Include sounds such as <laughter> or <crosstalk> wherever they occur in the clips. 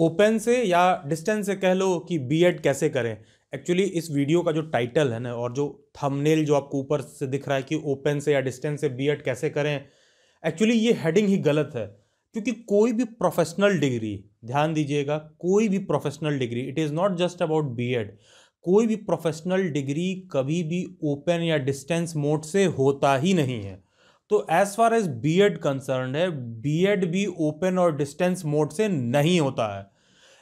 Open से या distance से कह लो कि बीएड कैसे करें। एक्चुअली इस वीडियो का जो टाइटल है ना, और जो थंबनेल जो आपको ऊपर से दिख रहा है कि ओपन से या डिस्टेंस से बीएड कैसे करें एक्चुअली ये हेडिंग ही गलत है। क्योंकि कोई भी प्रोफेशनल डिग्री ध्यान दीजिएगा, कोई भी professional degree it is not just about B Ed कोई भी प्रोफेशनल डिग्री कभी भी ओपन या डिस्टेंस मोड से होता ही नहीं है। तो as far as B Ed concern है बी एड भी ओपन और डिस्टेंस मोड से नहीं होता है।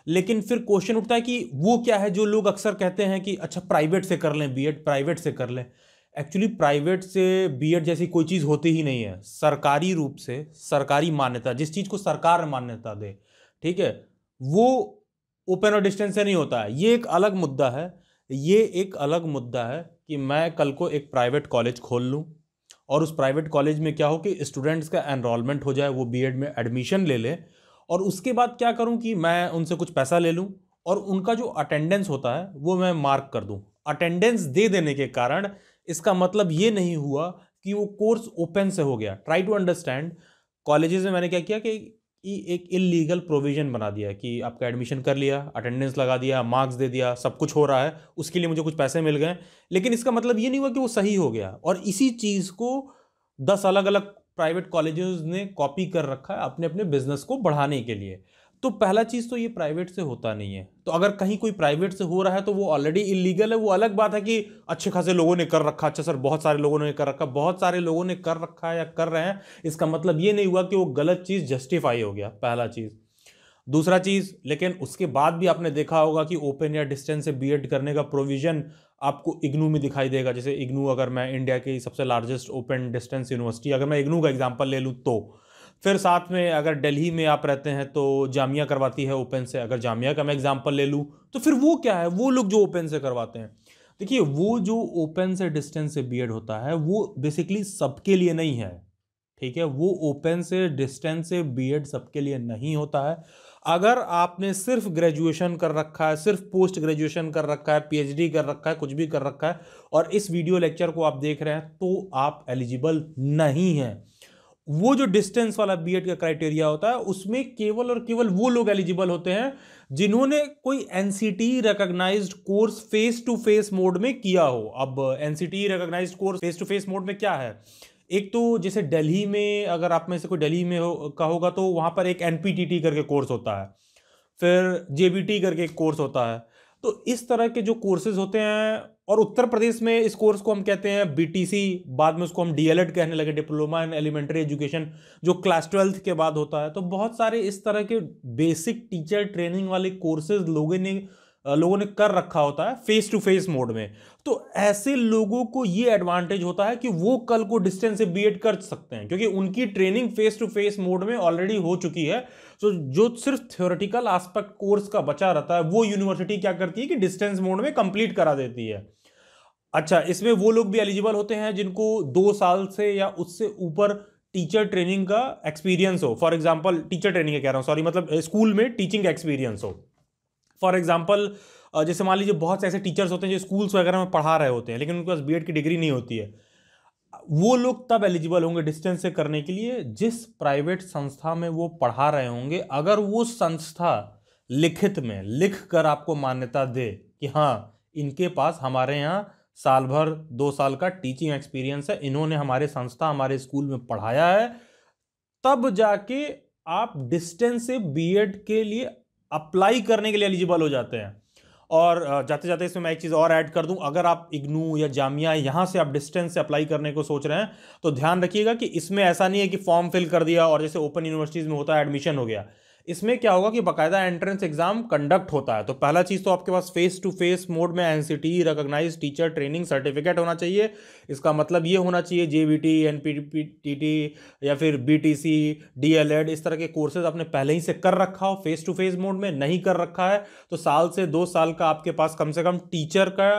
लेकिन फिर क्वेश्चन उठता है कि वो क्या है जो लोग अक्सर कहते हैं कि अच्छा प्राइवेट से कर लें बी एड प्राइवेट से कर लें। एक्चुअली प्राइवेट से बी एड जैसी कोई चीज़ होती ही नहीं है। सरकारी रूप से सरकारी मान्यता, जिस चीज़ को सरकार मान्यता दे, ठीक है, वो ओपन और डिस्टेंस से नहीं होता है। ये एक अलग मुद्दा है। ये एक अलग मुद्दा है कि मैं कल को एक प्राइवेट कॉलेज खोल लूँ और उस प्राइवेट कॉलेज में क्या हो कि स्टूडेंट्स का एनरोलमेंट हो जाए, वो बीएड में एडमिशन ले ले और उसके बाद क्या करूँ कि मैं उनसे कुछ पैसा ले लूँ और उनका जो अटेंडेंस होता है, वो मैं मार्क कर दूँ। अटेंडेंस दे देने के कारण इसका मतलब ये नहीं हुआ कि वो कोर्स ओपन से हो गया। ट्राई टू अंडरस्टैंड कॉलेजेस में मैंने क्या किया कि एक इलीगल प्रोविज़न बना दिया कि आपका एडमिशन कर लिया अटेंडेंस लगा दिया मार्क्स दे दिया, सब कुछ हो रहा है, उसके लिए मुझे कुछ पैसे मिल गए। लेकिन इसका मतलब ये नहीं हुआ कि वो सही हो गया। और इसी चीज़ को दस अलग अलग प्राइवेट कॉलेजेस ने कॉपी कर रखा है अपने अपने बिज़नेस को बढ़ाने के लिए। तो पहला चीज़ तो ये प्राइवेट से होता नहीं है। तो अगर कहीं कोई प्राइवेट से हो रहा है तो वो ऑलरेडी इलीगल है। वो अलग बात है कि अच्छे खासे लोगों ने कर रखा अच्छा सर, बहुत सारे लोगों ने कर रखा, बहुत सारे लोगों ने कर रखा है या कर रहे हैं। इसका मतलब ये नहीं हुआ कि वो गलत चीज़ जस्टिफाई हो गया, पहला चीज़। दूसरा चीज़, लेकिन उसके बाद भी आपने देखा होगा कि ओपन या डिस्टेंस से बी करने का प्रोविज़न आपको इग्नू में दिखाई देगा। जैसे इग्नू अगर मैं इंडिया की सबसे लार्जेस्ट ओपन डिस्टेंस यूनिवर्सिटी अगर मैं इग्नू का एग्ज़ाम्पल ले लूँ तो। फिर साथ में अगर दिल्ली में आप रहते हैं तो जामिया करवाती है ओपन से। अगर जामिया का मैं एग्ज़ाम्पल ले लूँ तो फिर वो क्या है? वो लोग जो ओपन से करवाते हैं। देखिए, वो जो ओपन से डिस्टेंस से बी होता है, वो बेसिकली सबके लिए नहीं है। ठीक है, वो ओपन से डिस्टेंस से बी सबके लिए नहीं होता है। अगर आपने सिर्फ़ ग्रेजुएशन कर रखा है, सिर्फ़ पोस्ट ग्रेजुएशन कर रखा है पीएचडी कर रखा है, कुछ भी कर रखा है, और इस वीडियो लेक्चर को आप देख रहे हैं तो आप एलिजिबल नहीं हैं। वो जो डिस्टेंस वाला बीएड का क्राइटेरिया होता है, उसमें केवल और केवल वो लोग एलिजिबल होते हैं, जिन्होंने कोई NCT recognised course face to face mode में किया हो। अब NCT recognised course face to face mode में क्या है? एक तो जैसे दिल्ली में, अगर आप में से कोई दिल्ली में हो, का होगा तो वहाँ पर एक एनपीटीटी करके कोर्स होता है। फिर जेबीटी करके एक कोर्स होता है। तो इस तरह के जो कोर्सेज होते हैं, और उत्तर प्रदेश में इस कोर्स को हम कहते हैं बीटीसी बाद में उसको हम डीएलएड कहने लगे डिप्लोमा इन एलिमेंट्री एजुकेशन जो क्लास ट्वेल्थ के बाद होता है। तो बहुत सारे इस तरह के बेसिक टीचर ट्रेनिंग वाले कोर्सेज लोगों ने लोगों ने कर रखा होता है फेस टू फेस मोड में। तो ऐसे लोगों को ये एडवांटेज होता है कि वो कल को डिस्टेंस से बीएड कर सकते हैं, क्योंकि उनकी training face to face mode में ऑलरेडी हो चुकी है। तो जो सिर्फ़ थ्योरेटिकल एस्पेक्ट कोर्स का बचा रहता है, वो यूनिवर्सिटी क्या करती है कि डिस्टेंस मोड में कंप्लीट करा देती है। अच्छा इसमें वो लोग भी एलिजिबल होते हैं जिनको दो साल से या उससे ऊपर टीचर ट्रेनिंग का एक्सपीरियंस हो। फॉर एग्ज़ाम्पल टीचर ट्रेनिंग कह रहा हूँ सॉरी मतलब स्कूल में टीचिंग एक्सपीरियंस हो। फॉर एग्ज़ाम्पल जैसे मान लीजिए बहुत से ऐसे टीचर्स होते हैं जो स्कूल्स वगैरह में पढ़ा रहे होते हैं, लेकिन उनके पास बी की डिग्री नहीं होती है। वो लोग तब एलिजिबल होंगे डिस्टेंस से करने के लिए जिस प्राइवेट संस्था में वो पढ़ा रहे होंगे। अगर वो संस्था लिखित में लिख कर आपको मान्यता दे कि हाँ इनके पास हमारे यहाँ साल भर, दो साल का टीचिंग एक्सपीरियंस है, इन्होंने हमारे संस्था, हमारे स्कूल में पढ़ाया है, तब जाके आप डिस्टेंस से बीएड के लिए अप्लाई करने के लिए एलिजिबल हो जाते हैं। और जाते जाते इसमें मैं एक चीज़ और ऐड कर दूँ। अगर आप इग्नू या जामिया यहाँ से आप डिस्टेंस से अप्लाई करने को सोच रहे हैं तो ध्यान रखिएगा कि इसमें ऐसा नहीं है कि फॉर्म फिल कर दिया और जैसे ओपन यूनिवर्सिटीज़ में होता है एडमिशन हो गया। इसमें क्या होगा कि बाकायदा एंट्रेंस एग्ज़ाम कंडक्ट होता है। तो पहला चीज़ तो आपके पास फेस टू फेस मोड में NCT recognise teacher training certificate होना चाहिए। इसका मतलब ये होना चाहिए जेबीटी एनपीटीटी या फिर बीटीसी डीएलएड इस तरह के कोर्सेज आपने पहले ही से कर रखा हो फेस टू फेस मोड में नहीं कर रखा है। तो साल से दो साल का आपके पास कम से कम टीचर का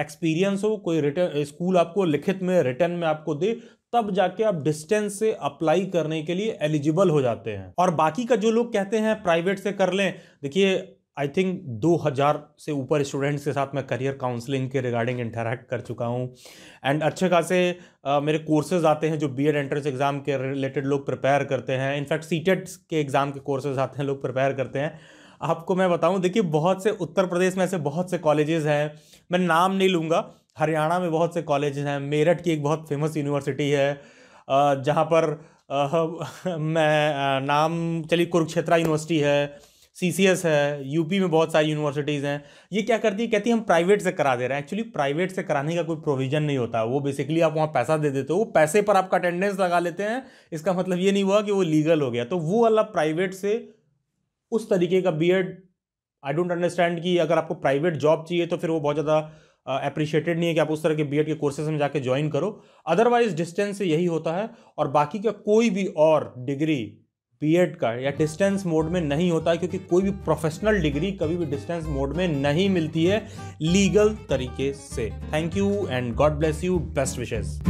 एक्सपीरियंस uh, हो कोई रिटर्न स्कूल आपको लिखित में रिटर्न में आपको दे तब जाके आप डिस्टेंस से अप्लाई करने के लिए एलिजिबल हो जाते हैं। और बाकी का जो लोग कहते हैं प्राइवेट से कर लें, देखिए आई थिंक 2000 से ऊपर स्टूडेंट्स के साथ मैं करियर काउंसलिंग के रिगार्डिंग इंटरेक्ट कर चुका हूँ। एंड अच्छे खासे मेरे कोर्सेज आते हैं जो बी एड एंट्रेंस एग्ज़ाम के रिलेटेड लोग प्रिपेयर करते हैं। इनफैक्ट सी के एग्ज़ाम के कोर्सेज आते हैं, लोग प्रिपेयर करते हैं। आपको मैं बताऊँ, देखिए, बहुत से उत्तर प्रदेश में ऐसे बहुत से कॉलेजेस हैं, मैं नाम नहीं लूँगा हरियाणा में बहुत से कॉलेजेस हैं, मेरठ की एक बहुत फ़ेमस यूनिवर्सिटी है जहाँ पर <laughs> मैं नाम, चलिए कुरुक्षेत्रा यूनिवर्सिटी है सी सी एस है यूपी में बहुत सारी यूनिवर्सिटीज़ हैं। ये क्या करती है? कहती है, हम प्राइवेट से करा दे रहे हैं। एक्चुअली प्राइवेट से कराने का कोई प्रोविज़न नहीं होता। वो बेसिकली आप वहाँ पैसा दे देते हो, वो पैसे पर आपका अटेंडेंस लगा लेते हैं। इसका मतलब ये नहीं हुआ कि वो लीगल हो गया। तो वो वाला प्राइवेट से उस तरीके का B Ed I don't understand कि अगर आपको प्राइवेट जॉब चाहिए तो फिर वो बहुत ज़्यादा अप्रिशिएटेड नहीं है कि आप उस तरह के बी के कोर्सेज में जाके ज्वाइन करो। अदरवाइज़ डिस्टेंस से यही होता है और बाकी का कोई भी और डिग्री बीएड का या डिस्टेंस मोड में नहीं होता है, क्योंकि कोई भी प्रोफेशनल डिग्री कभी भी डिस्टेंस मोड में नहीं मिलती है लीगल तरीके से। Thank you and God bless you best wishes